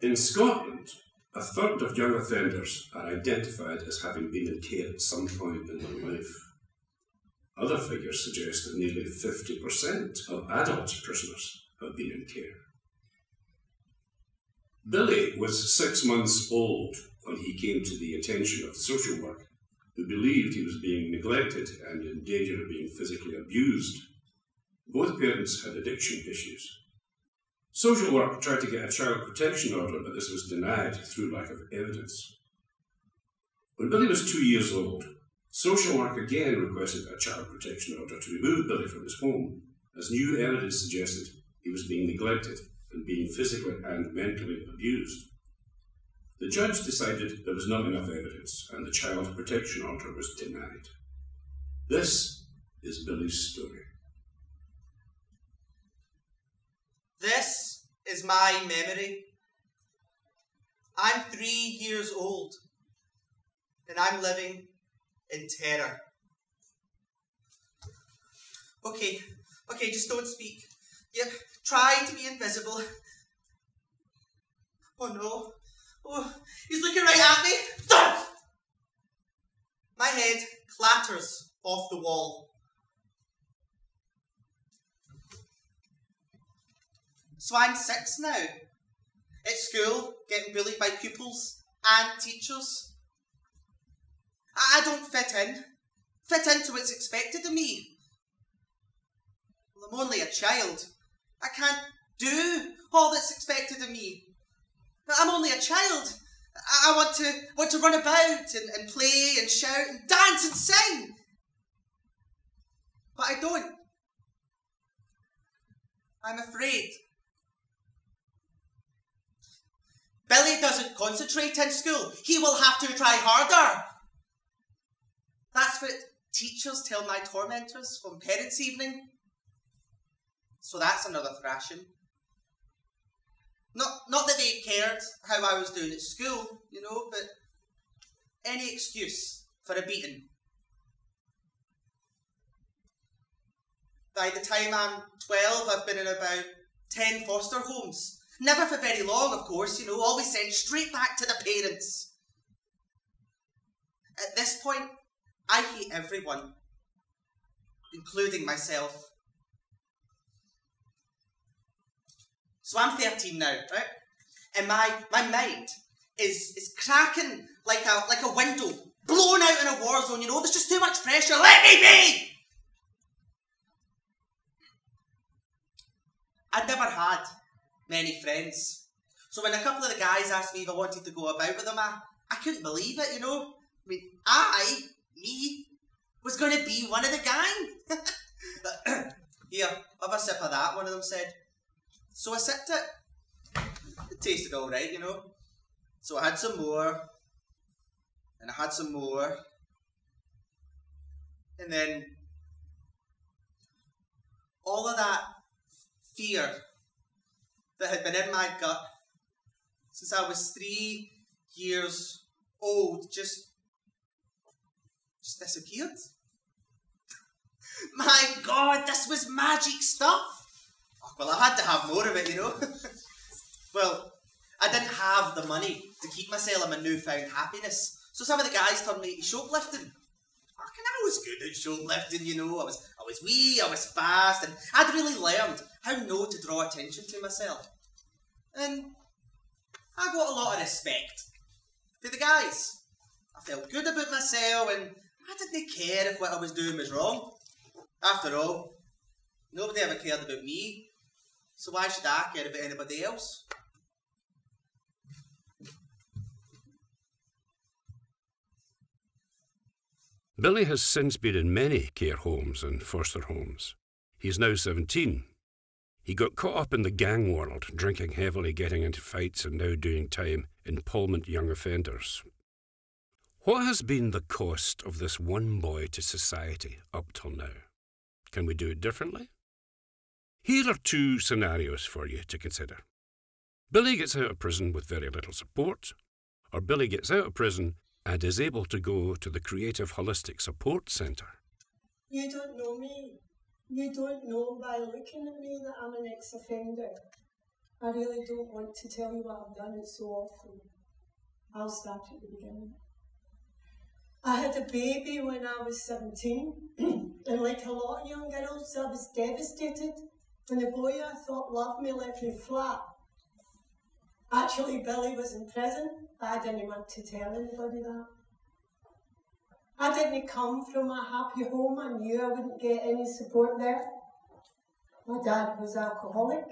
In Scotland, a third of young offenders are identified as having been in care at some point in their life. Other figures suggest that nearly 50% of adult prisoners have been in care. Billy was six months old when he came to the attention of social work, who believed he was being neglected and in danger of being physically abused. Both parents had addiction issues. Social work tried to get a child protection order, but this was denied through lack of evidence. When Billy was two years old, social work again requested a child protection order to remove Billy from his home, as new evidence suggested he was being neglected and being physically and mentally abused. The judge decided there was not enough evidence and the child protection order was denied. This is Billy's story. This is my memory. I'm three years old and I'm living in terror. Okay, okay, just don't speak. Yep, try to be invisible. Oh no. Oh, he's looking right at me. My head clatters off the wall. So I'm six now. At school, getting bullied by pupils and teachers. I, don't fit in. Fit into what's expected of me. Well, I'm only a child. I can't do all that's expected of me. I'm only a child. I, I want to want to run about and, and play and shout and dance and sing. But I don't. I'm afraid. Billy doesn't concentrate in school. He will have to try harder. That's what teachers tell my tormentors from parents' evening. So that's another thrashing. Not, not that they cared how I was doing at school, you know, but any excuse for a beating. By the time I'm 12, I've been in about 10 foster homes. Never for very long, of course, you know, always sent straight back to the parents. At this point, I hate everyone, including myself. So I'm 13 now, right? And my, my mind is, is cracking like a, like a window, blown out in a war zone, you know, there's just too much pressure. Let me be! I'd never had many friends. So when a couple of the guys asked me if I wanted to go about with them, I, I couldn't believe it, you know. I mean, I, me, was going to be one of the gang. Here, have a sip of that, one of them said. So I sipped it. It tasted alright, you know. So I had some more, and I had some more, and then all of that fear that had been in my gut since I was three years old just just disappeared. My God, this was magic stuff. Ah, well, I had to have more of it, you know. well, I didn't have the money to keep myself in my newfound happiness, so some of the guys turned me to shoplifting. Fucking, I was good at shoplifting, you know. I was, I was wee, I was fast, and I'd really learned how not to draw attention to myself. And I got a lot of respect for the guys. I felt good about myself, and I didn't care if what I was doing was wrong. After all, nobody ever cared about me so why should I care about anybody else? Billy has since been in many care homes and foster homes. He is now 17. He got caught up in the gang world, drinking heavily, getting into fights, and now doing time in Polmont Young Offenders. What has been the cost of this one boy to society up till now? Can we do it differently? Here are two scenarios for you to consider. Billy gets out of prison with very little support, or Billy gets out of prison and is able to go to the Creative Holistic Support Centre. You don't know me. You don't know by looking at me that I'm an ex offender. I really don't want to tell you what I've done, it's so awful. I'll start at the beginning. I had a baby when I was 17, and like a lot of young girls, I was devastated when the boy I thought loved me left me flat. Actually, Billy was in prison, I didn't want to tell anybody that. I didn't come from a happy home, I knew I wouldn't get any support there. My dad was alcoholic,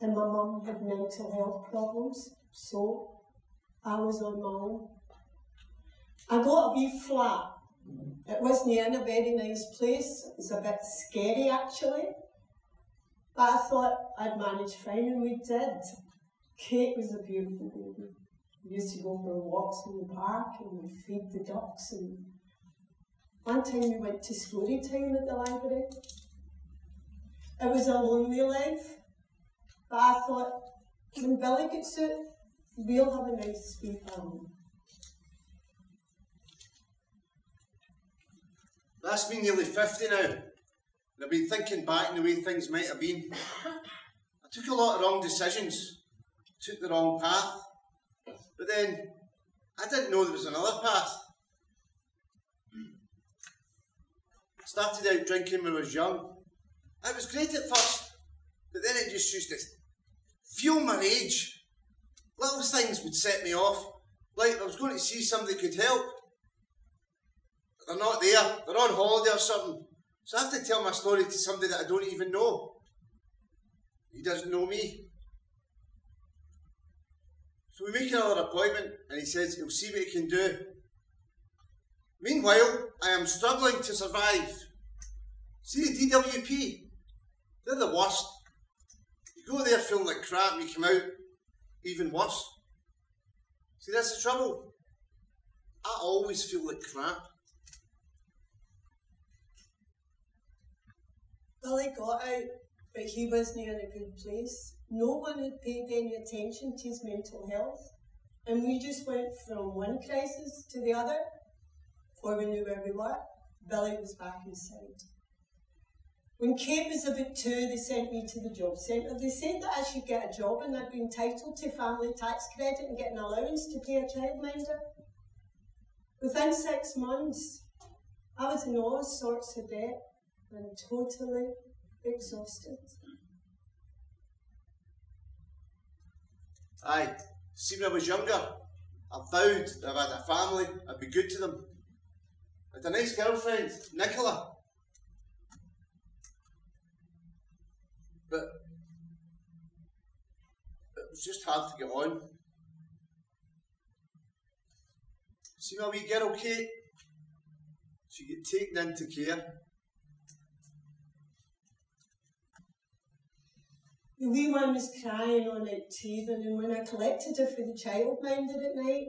and my mum had mental health problems, so I was on my own. I got a wee flat. It wasn't in a very nice place. It was a bit scary actually. But I thought I'd manage fine and we did. Kate was a beautiful baby. We used to go for walks in the park and we'd feed the ducks and one time we went to story time at the library. It was a lonely life, but I thought when Billy gets out, we'll have a nice wee family. That's nearly 50 now. And I've been thinking back on the way things might have been. I took a lot of wrong decisions, took the wrong path. But then I didn't know there was another path. I started out drinking when I was young. It was great at first, but then it just used to fuel my rage. Little things would set me off, like I was going to see somebody could help. They're not there. They're on holiday or something. So I have to tell my story to somebody that I don't even know. He doesn't know me. So we make another appointment and he says he'll see what he can do. Meanwhile, I am struggling to survive. See the DWP? They're the worst. You go there feeling like crap and you come out even worse. See, that's the trouble. I always feel like crap. Billy got out, but he wasn't in a good place. No one had paid any attention to his mental health, and we just went from one crisis to the other. Before we knew where we were, Billy was back inside. When Kate was about two, they sent me to the job centre. They said that I should get a job and I'd be entitled to family tax credit and get an allowance to pay a childminder. Within six months, I was in all sorts of debt and totally exhausted. Aye, see when I was younger, I vowed that if I had a family, I'd be good to them. I had a nice girlfriend, Nicola. But it was just hard to get on. See my wee girl, Kate? She get taken into care. The wee one was crying on it teething, and when I collected her for the childminder at night,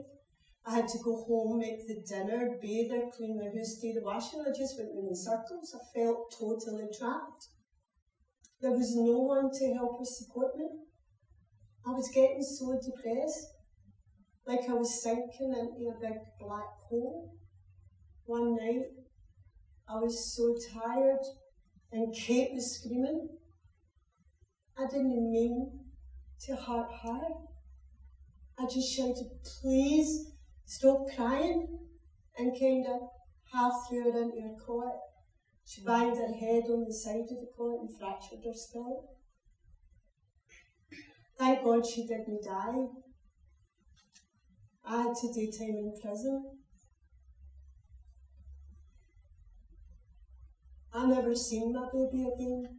I had to go home, make the dinner, bathe her, clean the house, do the washing. I just went in circles. I felt totally trapped. There was no one to help or support me. I was getting so depressed, like I was sinking into a big black hole. One night, I was so tired, and Kate was screaming. I didn't mean to hurt her. I just shouted, please stop crying, and kind of half threw her into her cot. She banged her head on the side of the cot and fractured her skull. Thank God she didn't die. I had to do time in prison. I never seen my baby again.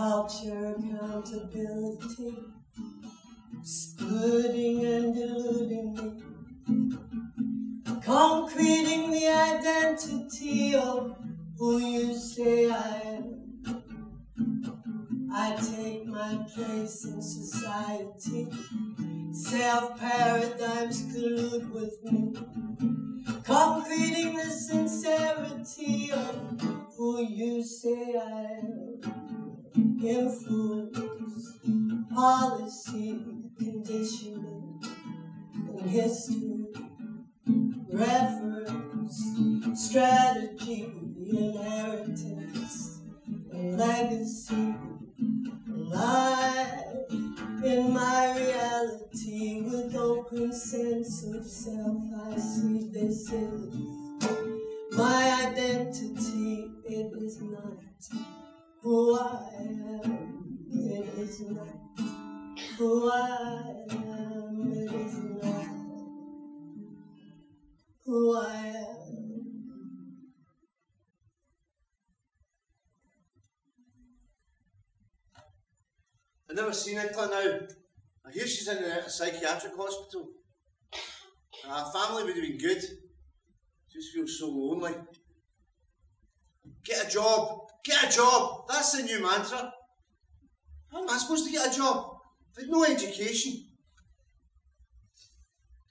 Culture accountability, splitting and deluding me, concreting the identity of who you say I am. I take my place in society, self paradigms collude with me, concreting the sincerity of who you say I am. Influence, policy, conditioning, and history, reference, strategy, inheritance, and legacy. Life who I am. I never seen Nicola now. I hear she's in a psychiatric hospital. Her family would have been good. Just feel so lonely. Get a job. Get a job. That's the new mantra. How am I supposed to get a job? I've no education.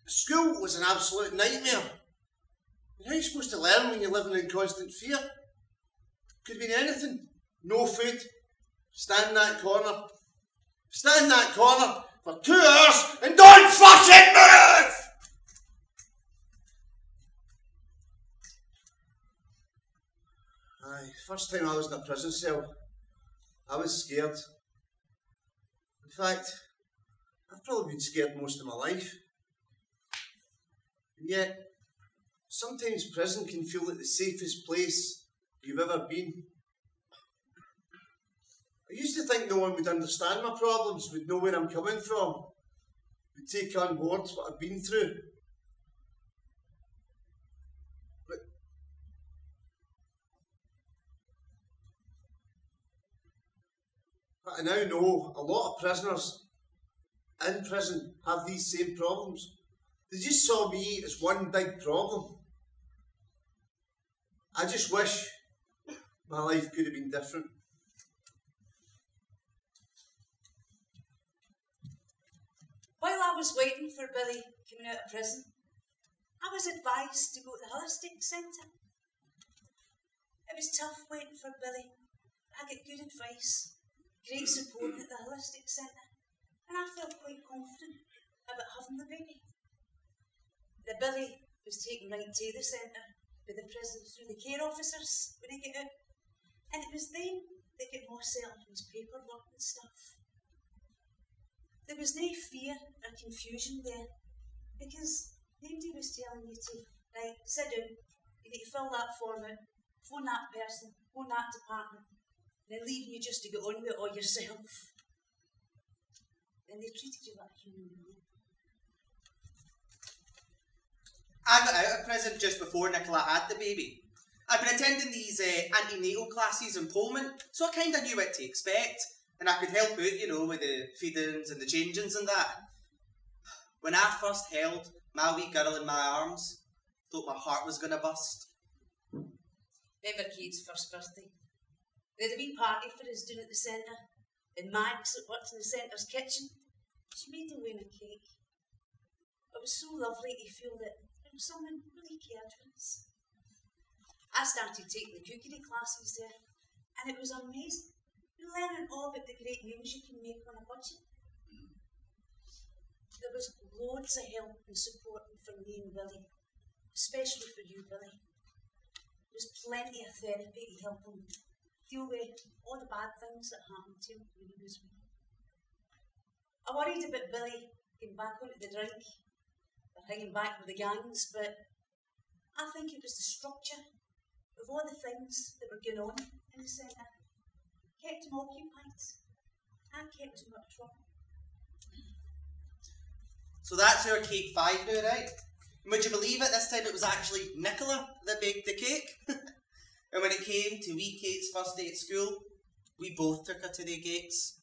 School was an absolute nightmare. You supposed to learn when you're living in constant fear? Could been anything. No food. Stand in that corner. Stand in that corner for two hours and don't fucking move! Aye, first time I was in a prison cell, I was scared. In fact, I've probably been scared most of my life. And yet, sometimes prison can feel like the safest place you've ever been. I used to think no one would understand my problems, would know where I'm coming from, would take on board what I've been through. But I now know a lot of prisoners in prison have these same problems. They just saw me as one big problem. I just wish my life could have been different. While I was waiting for Billy coming out of prison, I was advised to go to the holistic centre. It was tough waiting for Billy. I got good advice, great support at the holistic centre, and I felt quite confident about having the baby. The Billy was taken right to the centre the prison through the care officers when he got out, and it was them that got more settled with paperwork and stuff. There was no fear or confusion there because nobody was telling you to, right, sit down, you need to fill that form out, phone that person, phone that department, then leaving you just to get on with it all yourself. And they treated you like a human being. I got out of prison just before Nicola had the baby. I'd been attending these uh, antenatal classes in Polmont, so I kind of knew what to expect, and I could help out, you know, with the feedings and the changings and that. When I first held my wee girl in my arms, thought my heart was gonna bust. Remember Kate's first birthday? Had a wee party for us down at the centre, and Max, that worked in the centre's kitchen, she made a wing of cake. It was so lovely to feel that someone really cared for us. I started taking the cookery classes there, and it was amazing. You're learning all about the great meals you can make on a budget. There was loads of help and support from me and Billy, especially for you, Billy. There was plenty of therapy to help him deal with all the bad things that happened to him when he was wee. I worried about Billy getting back onto the drink hanging back with the gangs, but I think it was the structure of all the things that were going on in the centre kept him occupied and kept him out of trouble. So that's our cake five now, right? And would you believe it? This time it was actually Nicola that baked the cake. and when it came to wee Kate's first day at school, we both took her to the gates.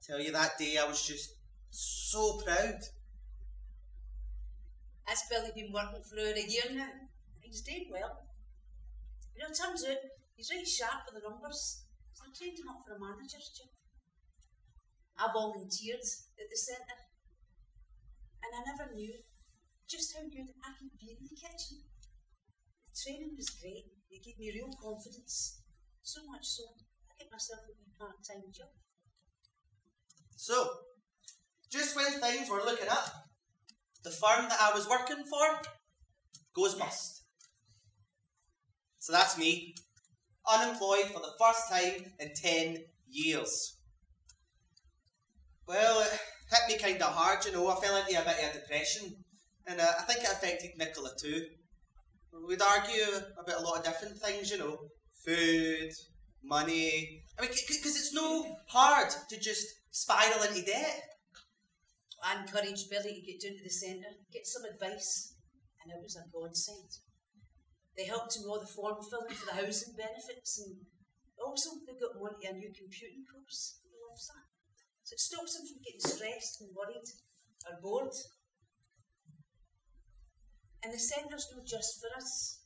I tell you, that day I was just so proud. That's Billy been working for over a year now. He's doing well. You know, it turns out he's really sharp with the numbers. So I trained him up for a manager's job. I volunteered at the centre, and I never knew just how good I could be in the kitchen. The training was great. It gave me real confidence. So much so, I get myself a part-time job. So, just when things were looking up, the firm that I was working for goes bust. So that's me. Unemployed for the first time in 10 years. Well, it hit me kind of hard, you know. I fell into a bit of a depression. And uh, I think it affected Nicola too. We'd argue about a lot of different things, you know. Food, money. I mean, because it's no hard to just spiral into debt. I encouraged Billy to get down to the centre, get some advice, and it was a godsend. They helped him with the form filling for the housing benefits, and also they got him onto a new computing course. He loves that. So it stops him from getting stressed and worried or bored. And the centre's not just for us.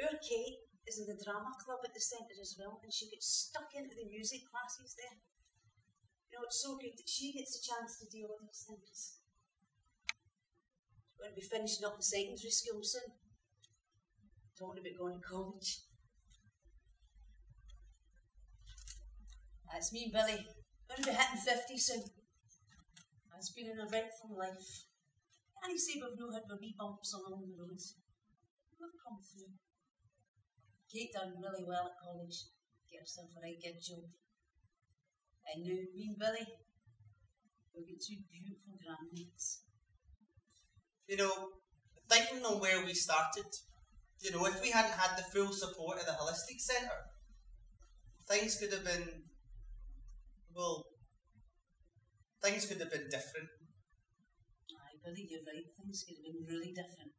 Our Kate is in the drama club at the centre as well, and she gets stuck into the music classes there. You know, it's so good that she gets a chance to deal with these things. Going to be finishing up in secondary school soon. Talking about going to college. That's me, Billy. Going to be hitting 50 soon. It's been an eventful life. And he say we've no had the wee bumps along the road. We've come through. Kate done really well at college. Get herself a right good job. And now me and Billy, we've got two beautiful grandmates. You know, thinking on where we started, you know, if we hadn't had the full support of the Holistic Centre, things could have been, well, things could have been different. I believe you're right, things could have been really different.